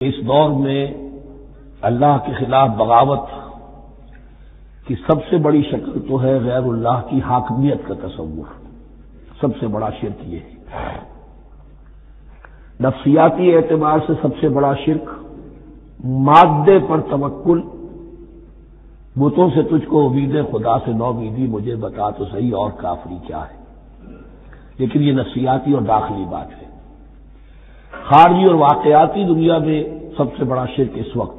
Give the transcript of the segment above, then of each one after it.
اس دور میں اللہ کے خلاف بغاوت کی سب سے بڑی شکل تو ہے غیر اللہ کی حاکمیت کا تصور۔ سب سے بڑا شرک یہ ہے۔ نفسیاتی اعتبار سے سب سے بڑا شرک مادے پر توکل۔ بتوں سے تجھ کو امید خدا سے نو امیدی، مجھے بتا تو صحیح اور کافری کیا ہے۔ لیکن یہ نفسیاتی اور داخلی بات ہے۔ خارجی اور واقعاتی دنیا میں سب سے بڑا شرک اس وقت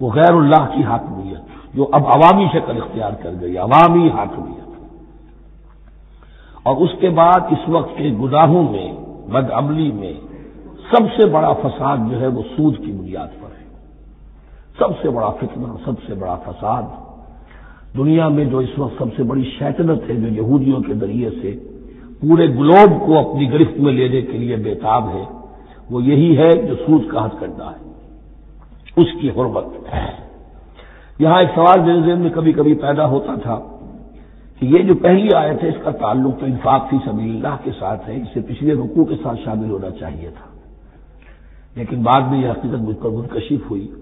وہ غیر اللہ کی حاکمیت جو اب عوامی شکل اختیار کر گئی، عوامی حاکمیت۔ اور اس کے بعد اس وقت کے گناہوں میں، بد عملی میں سب سے بڑا فساد جو ہے وہ سود کی بنیاد پر ہے۔ سب سے بڑا فتنہ، سب سے بڑا فساد۔ دنیا میں جو اس وقت سب سے بڑی شیطنت ہے، جو یہودیوں کے ذریعے سے پورے گلوب کو اپنی گرفت میں لینے کے لیے بےتاب ہے وہ یہی ہے جو سود کا حد کرتا ہے۔ اس کی حرمت۔ یہاں ایک سوال میرے ذہن میں کبھی کبھی پیدا ہوتا تھا کہ یہ جو پہلی آیت ہے، اس کا تعلق تو انفاق فی سبیل اللہ کے ساتھ ہے۔ اسے پچھلے رقو کے ساتھ شامل ہونا چاہیے تھا۔ لیکن بعد میں یہ حقیقت مجھ پر منکشف ہوئی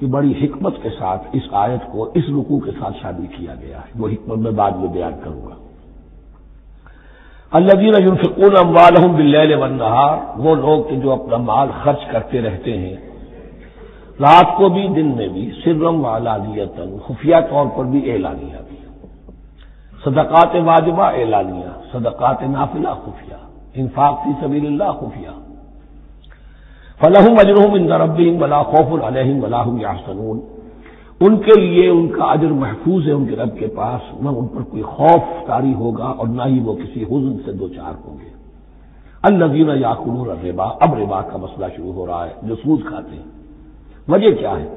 کہ بڑی حکمت کے ساتھ اس آیت کو اس رکوع کے ساتھ شامل کیا گیا ہے۔ وہ حکمت میں بعد میں بیان کروں گا۔ الدین یونفقون اموالحم بل ونہا وہ لوگ کہ جو اپنا مال خرچ کرتے رہتے ہیں۔ رات کو بھی، دن میں بھی، سرم والیتن خفیہ طور پر بھی اعلانیہ۔ بھی صدقات واجبہ اعلانیہ، صدقات نافلہ خفیہ، انفاق فی سبیل اللہ خفیہ۔ فلاحم اجرحم ان ربیم ولا خوف العلحم ولاحم یاسنون ان کے لیے ان کا اجر محفوظ ہے ان کے رب کے پاس، نہ ان پر کوئی خوف تاری ہوگا اور نہ ہی وہ کسی حزن سے دو چار ہوں گے۔ الزین یا ربا اب ربا کا مسئلہ شروع ہو رہا ہے، جو سود کھاتے ہیں۔ وجہ کیا ہے؟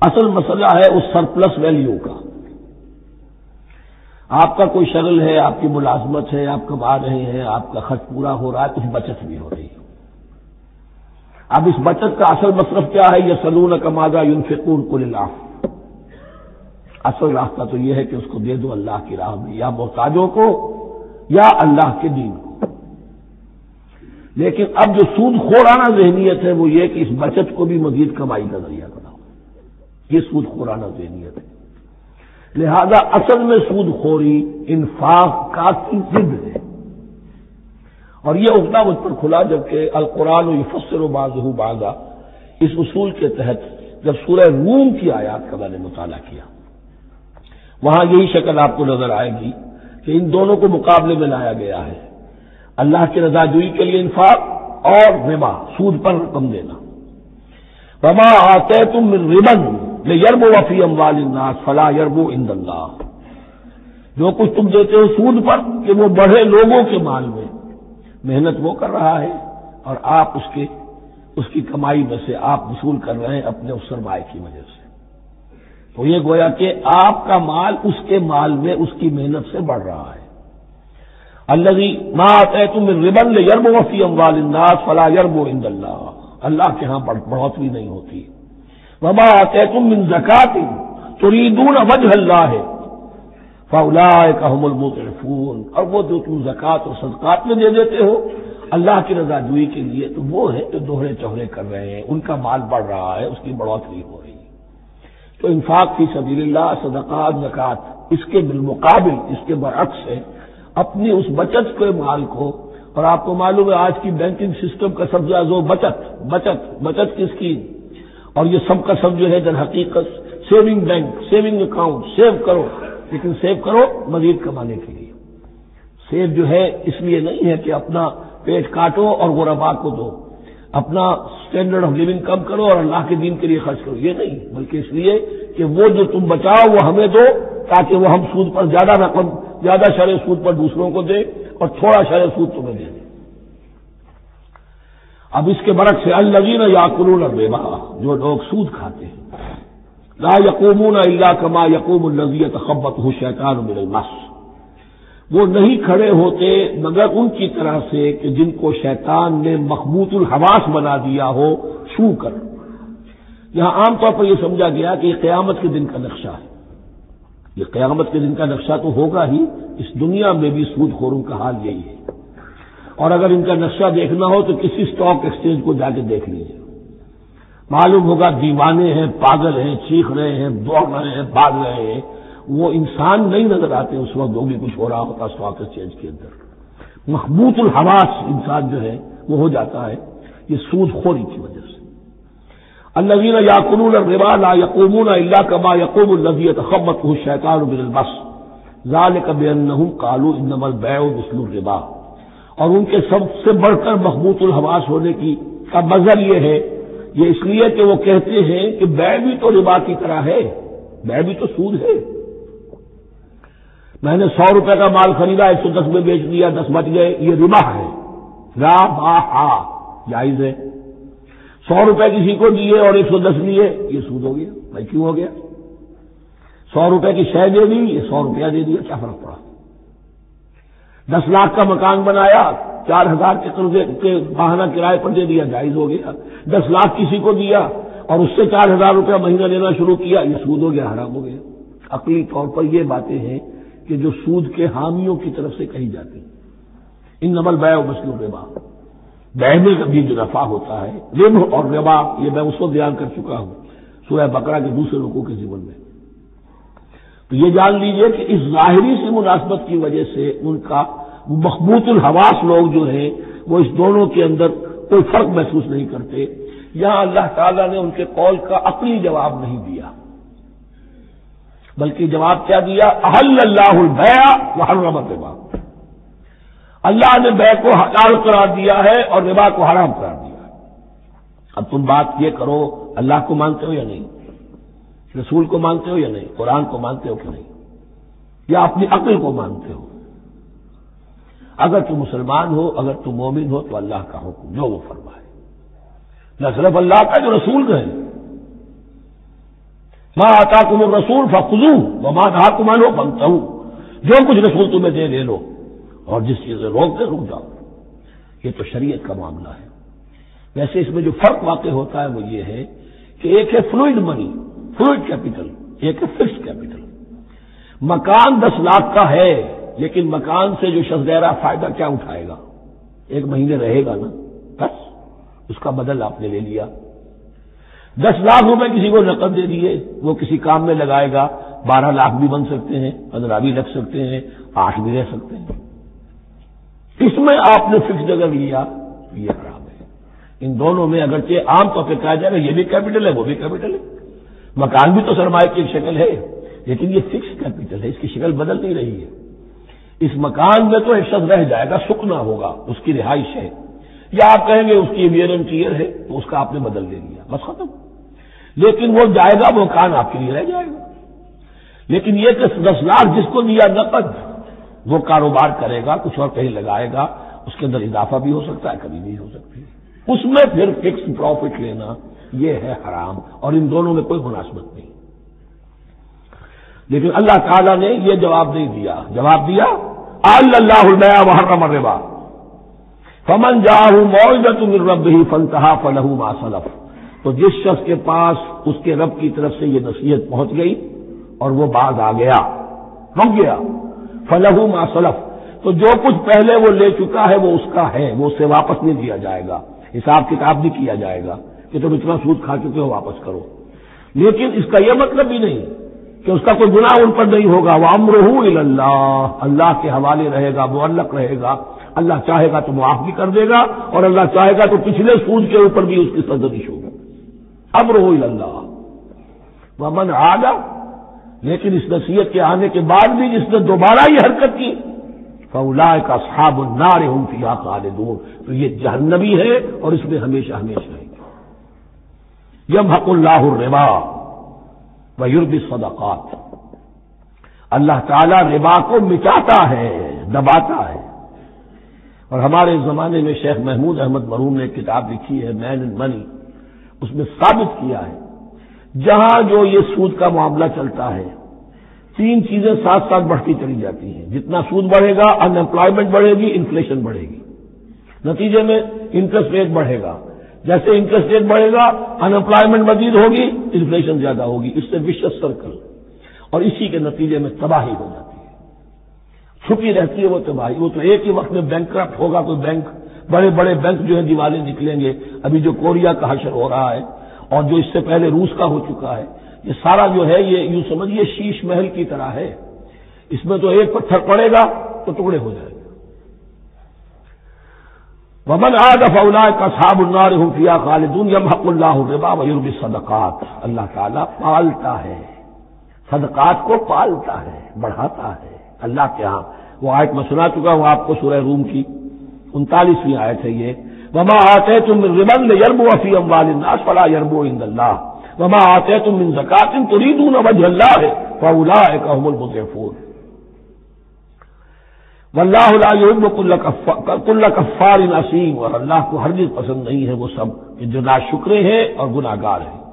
اصل مسئلہ ہے اس سرپلس ویلیو کا۔ آپ کا کوئی شغل ہے، آپ کی ملازمت ہے، آپ کما رہے ہیں، آپ کا خرچ پورا ہو رہا ہے کچھ بچت بھی ہو رہی ہے۔ اب اس بچت کا اصل مصرف کیا ہے؟ یہ سلون کمادا یون فکون اللہ. اصل راستہ تو یہ ہے کہ اس کو دے دو اللہ کی راہ میں، یا محتاجوں کو، یا اللہ کے دین کو. لیکن اب جو سود خورانہ ذہنیت ہے، وہ یہ کہ اس بچت کو بھی مزید کمائی کا ذریعہ بناؤ. یہ سود خورانہ ذہنیت ہے. لہذا اصل میں سود خوری انفاق کا ضد ہے. اور یہ عہدہ مجھ پر کھلا جبکہ القرآن و یفسر و باز بازا اس اصول کے تحت جب سورہ روم کی آیات کا میں نے مطالعہ کیا۔ وہاں یہی شکل آپ کو نظر آئے گی کہ ان دونوں کو مقابلے میں لایا گیا ہے۔ اللہ کی رضا جوئی کے لیے انفاق اور ربا، سود پر رقم دینا۔ رما آتے تم ربن یرب وفی اموال الناس فلا یرب اند اللہ جو کچھ تم دیتے ہو سود پر کہ وہ بڑھے لوگوں کے مال میں۔ محنت وہ کر رہا ہے اور آپ اس کے اس کی کمائی میں سے آپ وصول کر رہے ہیں اپنے اس سرمائے کی وجہ سے۔ تو یہ گویا کہ آپ کا مال اس کے مال میں اس کی محنت سے بڑھ رہا ہے۔ اللہ ماں تم ربن یرب وفی اموال انداز فلا یرب و اند اللہ۔ اللہ کے ہاں بڑھوتری نہیں ہوتی۔ وبا تم من زکات تریدون وجہ اللہ۔ ہے فولا کام المطرفون اور وہ جو تم زکوٰۃ اور صدقات میں دے دیتے ہو، اللہ کی رضا جوئی کے لیے تو وہ ہے جو دوہرے چوہرے کر رہے ہیں۔ ان کا مال بڑھ رہا ہے، اس کی بڑھوتری ہو رہی ہے۔ تو انفاق کی سبیل اللہ، صدقات، زکوٰۃ، اس کے بالمقابل، اس کے برعکس ہے۔ اپنی اس بچت کے مال کو، اور آپ کو معلوم ہے آج کی بینکنگ سسٹم کا سب سے زور بچت بچت بچت کی اسکیم۔ اور یہ سب کا سب جو ہے در حقیقت saving bank saving account save کرو۔ لیکن سیو کرو مزید کمانے کے لیے۔ سیو جو ہے، اس لیے نہیں ہے کہ اپنا پیٹ کاٹو اور غربا کو دو۔ اپنا اسٹینڈرڈ آف لیونگ کم کرو اور اللہ کے دین کے لیے خرچ کرو۔ یہ نہیں، بلکہ اس لیے کہ وہ جو تم بچاؤ، وہ ہمیں دو تاکہ وہ ہم سود پر زیادہ رقم، زیادہ شرح سود پر دوسروں کو دے اور تھوڑا شرح سود تمہیں دے دیں اب اس کے برق سے الگین یا قرون اور جو لوگ سود کھاتے ہیں۔ لا یقومون اللہ کما یقوم النزیت خبت ہو شیطان من المس وہ نہیں کھڑے ہوتے مگر ان کی طرح سے کہ جن کو شیطان نے مخبوط الحواس بنا دیا ہو، چھو کر۔ یہاں عام طور پر یہ سمجھا گیا کہ یہ قیامت کے دن کا نقشہ ہے۔ یہ قیامت کے دن کا نقشہ تو ہوگا ہی، اس دنیا میں بھی سود خوروں کا حال یہی ہے۔ اور اگر ان کا نقشہ دیکھنا ہو تو کسی اسٹاک ایکسچینج کو جا کے دیکھ لیجیے معلوم ہوگا دیوانے ہیں، پاگل ہیں، چیخ رہے ہیں، دوڑ رہے ہیں، بھاگ رہے ہیں۔ وہ انسان نہیں نظر آتے، اس وقت جو بھی کچھ ہو رہا ہوتا اسٹاک ایکسچینج کے اندر۔ محبوط الحواس انسان جو ہے، وہ ہو جاتا ہے۔ یہ سود خوری کی وجہ سے۔ اللہ یاقن الربا لا یقومون اللہ کما یقوم النبیت خبت شیطان بن البس ظال کب کالو انمل بے مسل الربا۔ اور ان کے سب سے بڑھ کر محبوط الحواس ہونے کی کا مزل یہ ہے یہ اس لیے کہ وہ کہتے ہیں کہ بے بھی تو ربا کی طرح ہے بے بھی تو سود ہے۔ میں نے سو روپے کا مال خریدا، ایک سو دس میں بیچ دیا، دس بچ گئے، یہ ربا ہے۔ را با ہا، جائز ہے۔ سو روپے کسی کو دیے اور ایک سو دس لیے، یہ سود ہو گیا۔ بھائی کیوں ہو گیا؟ سو روپے کی شہ دے دی، یہ سو روپیہ دے دیا، کیا فرق پڑا؟ دس لاکھ کا مکان بنایا، چار ہزار کے قرضے کے بہانہ کرائے پر دے دیا، جائز ہو گیا۔ دس لاکھ کسی کو دیا اور اس سے چار ہزار روپیہ مہینہ لینا شروع کیا، یہ سود ہو گیا، حرام ہو گیا۔ عقلی طور پر یہ باتیں ہیں کہ جو سود کے حامیوں کی طرف سے کہی جاتی ان نمل بے مسلم ربا بہ میں بھی جو نفع ہوتا ہے رم اور ربا، یہ میں اس کو بیان کر چکا ہوں، سورہ بکرا کے دوسرے لوگوں کے جیون میں۔ تو یہ جان لیجیے کہ اس ظاہری سی مناسبت کی وجہ سے ان کا مخبوط الحواس لوگ جو ہیں، وہ اس دونوں کے اندر کوئی فرق محسوس نہیں کرتے۔ یہاں اللہ تعالیٰ نے ان کے قول کا اپنی جواب نہیں دیا۔ بلکہ جواب کیا دیا؟ احل اللہ البیا حرمت ربا اللہ نے بے کو حلال قرار دیا ہے اور ربا کو حرام قرار دیا ہے۔ اب تم بات یہ کرو، اللہ کو مانتے ہو یا نہیں؟ رسول کو مانتے ہو یا نہیں؟ قرآن کو مانتے ہو کہ نہیں؟ یا اپنی عقل کو مانتے ہو؟ اگر تم مسلمان ہو، اگر تم مومن ہو، تو اللہ کا حکم جو وہ فرمائے۔ نہ صرف اللہ کا جو رسول گئے ماں آتا تم رسول فخو وہ ماں رہا کمان ہو بنتا ہوں جو کچھ رسول تمہیں دے لے لو۔ اور جس چیز سے روک دے رک جاؤ۔ یہ تو شریعت کا معاملہ ہے۔ ویسے اس میں جو فرق واقع ہوتا ہے، وہ یہ ہے کہ ایک ہے فلوئڈ منی۔ فلوئڈ کیپٹل ایک ہے فکس کیپٹل مکان دس لاکھ کا ہے، لیکن مکان سے جو شخص فائدہ کیا اٹھائے گا؟ ایک مہینے رہے گا نا؟ بس، اس کا بدل آپ نے لے لیا۔ دس لاکھ روپے کسی کو نقد دے دیے، وہ کسی کام میں لگائے گا۔ بارہ لاکھ بھی بن سکتے ہیں، پندرہ بھی لگ سکتے ہیں، آٹھ بھی رہ سکتے ہیں۔ اس میں آپ نے فکس جگہ لیا، یہ خراب ہے۔ ان دونوں میں اگرچہ عام طور پہ کہا جائے گا، یہ بھی کیپٹل ہے، وہ بھی کیپٹل ہے۔ مکان بھی تو سرمایہ کی ایک شکل ہے، لیکن یہ فکس کیپٹل ہے، اس کی شکل بدل نہیں رہی ہے۔ اس مکان میں تو ایک شخص رہ جائے گا، سکنا ہوگا، اس کی رہائش ہے۔ یا آپ کہیں گے اس کی ویئر اینڈ ٹیئر ہے، تو اس کا آپ نے بدل دے دیا بس ختم۔ لیکن وہ جائے گا وہ مکان آپ کے لیے رہ جائے گا۔ لیکن یہ کہ دس لاکھ جس کو دیا نقد، وہ کاروبار کرے گا، کچھ اور کہیں لگائے گا، اس کے اندر اضافہ بھی ہو سکتا ہے، کبھی نہیں ہو سکتی۔ اس میں پھر فکس پروفٹ لینا یہ ہے حرام اور ان دونوں میں کوئی مناسبت نہیں۔ لیکن اللہ تعالیٰ نے یہ جواب نہیں دیا۔ جواب دیا اللہ المیا محرم ربا فمن جاہ موجود رب ہی فنتہا فلح ما سلف۔ تو جس شخص کے پاس اس کے رب کی طرف سے یہ نصیحت پہنچ گئی اور وہ باز آ گیا، رک گیا فلح ما سلف۔ تو جو کچھ پہلے وہ لے چکا ہے وہ اس کا ہے، وہ اسے واپس نہیں دیا جائے گا۔ حساب کتاب بھی کیا جائے گا۔ کہ تم اتنا سود کھا چکے ہو، واپس کرو۔ لیکن اس کا یہ مطلب بھی نہیں کہ اس کا کوئی گناہ ان پر نہیں ہوگا۔ وہ امرح اللہ اللہ کے حوالے رہے گا، معلق رہے گا۔ اللہ چاہے گا تو معاف بھی کر دے گا اور اللہ چاہے گا تو پچھلے سود کے اوپر بھی اس کی سرزنش ہوگی۔ امر اللہ وہ من آگا لیکن اس نصیحت کے آنے کے بعد بھی جس نے دوبارہ یہ حرکت کی۔ فولا کا صحاب النار ہوں فیا خالدون۔ تو یہ جہنبی ہے اور اس میں ہمیشہ ہمیشہ ہے۔ یم حق اللہ الربا و یورب صدقات اللہ تعالی ربا کو مٹاتا ہے، دباتا ہے۔ اور ہمارے زمانے میں شیخ محمود احمد مرحوم نے ایک کتاب لکھی ہے مین اینڈ منی اس میں ثابت کیا ہے، جہاں جو یہ سود کا معاملہ چلتا ہے، تین چیزیں ساتھ ساتھ بڑھتی چلی جاتی ہیں۔ جتنا سود بڑھے گا ان امپلائمنٹ بڑھے گی انفلیشن بڑھے گی۔ نتیجے میں انٹرسٹ ریٹ بڑھے گا۔ جیسے انٹرسٹ ریٹ بڑھے گا ان امپلائمنٹ مزید ہوگی انفلیشن زیادہ ہوگی، اس سے وشس سرکل اور اسی کے نتیجے میں تباہی ہو جاتی ہے۔ چھپی رہتی ہے وہ تباہی۔ وہ تو ایک ہی وقت میں بینک کرپٹ ہوگا کوئی بینک بڑے بڑے بینک جو ہے دیوالے نکلیں گے۔ ابھی جو کوریا کا حشر ہو رہا ہے اور جو اس سے پہلے روس کا ہو چکا ہے، یہ سارا جو ہے، یہ یوں سمجھیے شیش محل کی طرح ہے۔ اس میں تو ایک پتھر پڑے گا تو ٹکڑے ہو جائیں گے ومن آد فولا کا صاب النار حفیہ خالدون یم حق اللہ ربا ویرب صدقات اللہ تعالیٰ پالتا ہے۔ صدقات کو پالتا ہے، بڑھاتا ہے۔ اللہ کے ہاں۔ وہ آیت میں سنا چکا ہوں آپ کو سورہ روم کی۔ انتالیسویں آیت ہے یہ۔ وما آتے تم ربن یربو وفی اموال الناس فلا یربو عند اللہ وما آتے تم من زکات تريدون وجه الله فاولئك هم المضعفون۔ واللہ لا یحب کل کفار نسیم اور اللہ کو ہرگز پسند نہیں ہے وہ سب جو ناشکرے ہیں اور گناہ گار ہیں۔